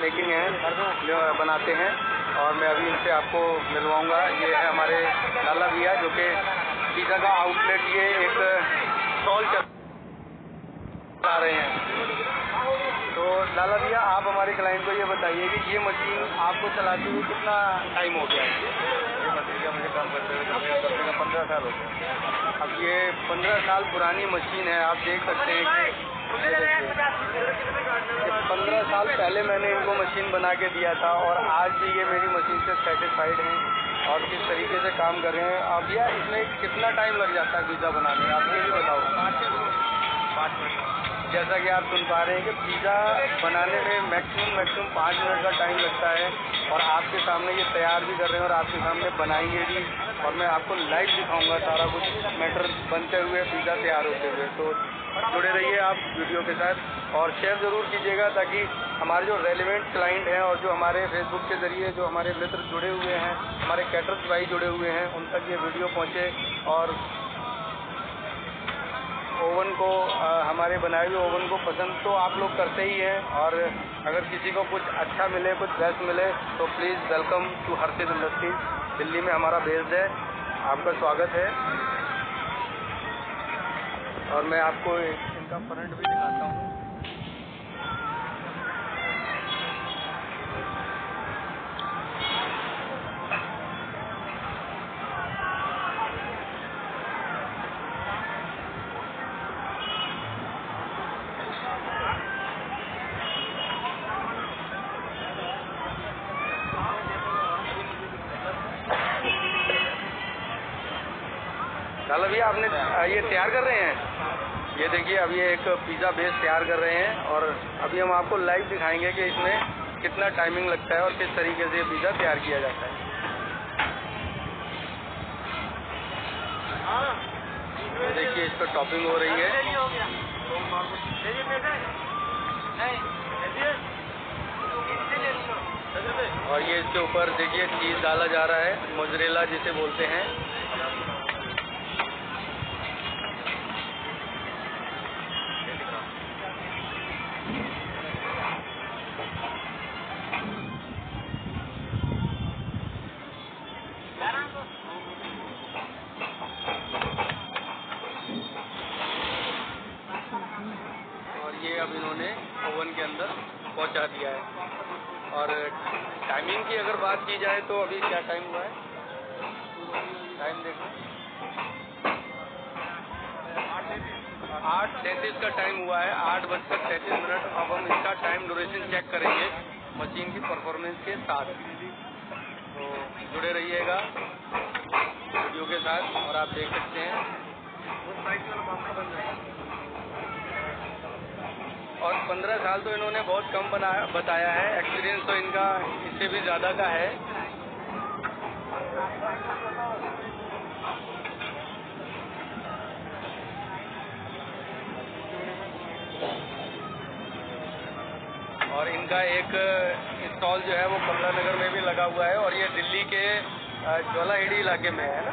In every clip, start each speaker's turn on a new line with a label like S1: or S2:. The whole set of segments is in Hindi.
S1: मेकिंग है बनाते हैं और मैं अभी इनसे आपको मिलवाऊँगा। ये है हमारे लाला भैया जो कि पिज़्ज़ा का आउटलेट ये एक स्टॉल चला रहे हैं। तो लाला भैया आप हमारे क्लाइंट को ये बताइए कि ये मशीन आपको चलाते हुए कितना टाइम हो गया? है
S2: ये मशीन का मुझे काम करते हुए कम से कम पंद्रह साल हो गए।
S1: अब ये पंद्रह साल पुरानी मशीन है आप देख सकते हैं कि पंद्रह साल पहले मैंने इनको मशीन बना के दिया था और आज भी ये मेरी मशीन से सेटिस्फाइड हैं। और किस तरीके से काम कर रहे हैं? अब यार इसमें कितना टाइम लग जाता है पिज़्ज़ा बनाने? में आप ये भी बताओ।
S2: पाँच मिनट
S1: जैसा कि आप सुन पा रहे हैं कि पिज़्ज़ा बनाने में मैक्सिमम मैक्सिमम पाँच मिनट का टाइम लगता है और आपके सामने ये तैयार भी कर रहे हैं और आपके सामने बनाएँगे भी। और मैं आपको लाइव दिखाऊँगा सारा कुछ मैटर बनते हुए पिज़्ज़ा तैयार होते हुए। तो जुड़े रहिए आप वीडियो के साथ और शेयर ज़रूर कीजिएगा ताकि हमारे जो रेलिवेंट क्लाइंट हैं और जो हमारे फेसबुक के ज़रिए जो हमारे मित्र जुड़े हुए हैं हमारे कैटर्स भाई जुड़े हुए हैं उन तक ये वीडियो पहुँचे और ओवन को आ, हमारे बनाए हुए ओवन को पसंद तो आप लोग करते ही हैं और अगर किसी को कुछ अच्छा मिले कुछ बेस्ट मिले तो please welcome to Harshit industries Delhi में हमारा बेस्ड है। आपका स्वागत है। और मैं आपको इनका फ्रंट भी दिखाता हूँ। लाला भैया, आपने ये तैयार कर रहे हैं? ये देखिए, अब ये एक पिज़्ज़ा बेस तैयार कर रहे हैं और अभी हम आपको लाइव दिखाएँगे कि इसमें कितना टाइमिंग लगता है और किस तरीके से ये पिज़्ज़ा तैयार किया जाता है। ये देखिए इस पर टॉपिंग हो रही है। और ये इसके ऊपर देखिए चीज़ डाला जा रहा है मोजरेला जिसे बोलते हैं। अब इन्होंने ओवन के अंदर पहुँचा दिया है। और टाइमिंग की अगर बात की जाए तो अभी क्या टाइम हुआ है? टाइम देखो। आठ तैंतीस का टाइम हुआ है। आठ बजकर तैंतीस मिनट। अब हम इसका टाइम ड्यूरेशन चेक करेंगे मशीन की परफॉर्मेंस के साथ। तो जुड़े रहिएगा वीडियो के साथ और आप देख सकते हैं। और पंद्रह साल तो इन्होंने बहुत कम बनाया बताया है। एक्सपीरियंस तो इनका इससे भी ज़्यादा का है। और इनका एक, स्टॉल जो है वो कमला नगर में भी लगा हुआ है और ये दिल्ली के अ, ज्वालाहेड़ी इलाके में है ना?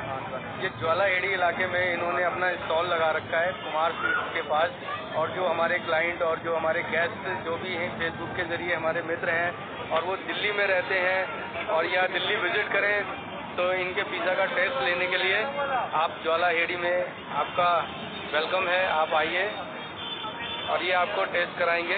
S1: ये ज्वालाहेड़ी इलाके में इन्होंने अपना स्टॉल लगा रखा है कुमार स्वीट्स के पास। और जो हमारे क्लाइंट और जो हमारे गेस्ट जो भी हैं फेसबुक के ज़रिए हमारे मित्र हैं और वो दिल्ली में रहते हैं और या दिल्ली विज़िट करें तो इनके पिज़्ज़ा का टेस्ट लेने के लिए आप ज्वालाहेड़ी में आपका वेलकम है आप आइए और ये आपको टेस्ट कराएँगे।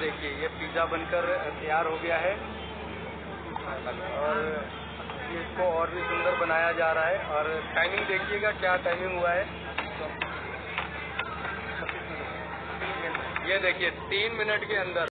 S1: देखिए, ये पिज़्ज़ा बनकर तैयार हो गया है। और इसको और भी सुंदर बनाया जा रहा है। और टाइमिंग देखिएगा, क्या टाइमिंग हुआ है। ये देखिए, तीन मिनट के अंदर।